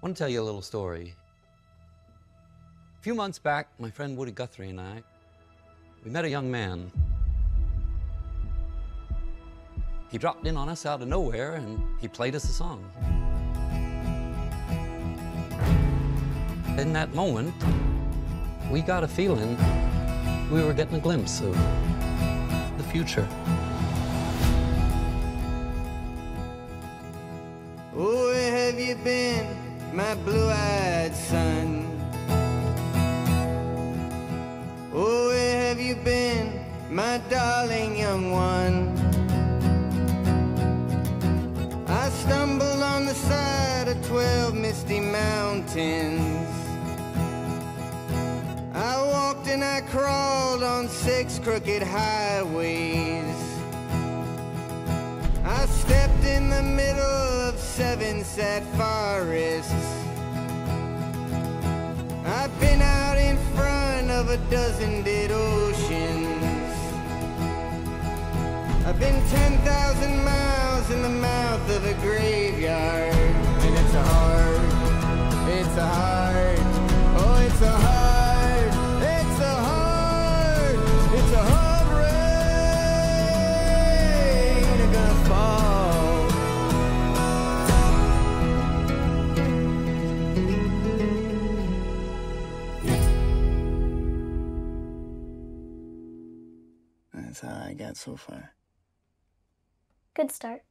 I want to tell you a little story. A few months back, my friend Woody Guthrie and I, we met a young man. He dropped in on us out of nowhere and he played us a song. In that moment, we got a feeling we were getting a glimpse of the future. Oh, where have you been, my blue-eyed son? Oh, where have you been, my darling young one? I stumbled on the side of twelve misty mountains. I walked and I crawled on six crooked highways. I stepped in the middle seven sad forests. I've been out in front of a dozen dead oceans. I've been 10,000 miles in the mouth of a graveyard. That's how I got so far. Good start.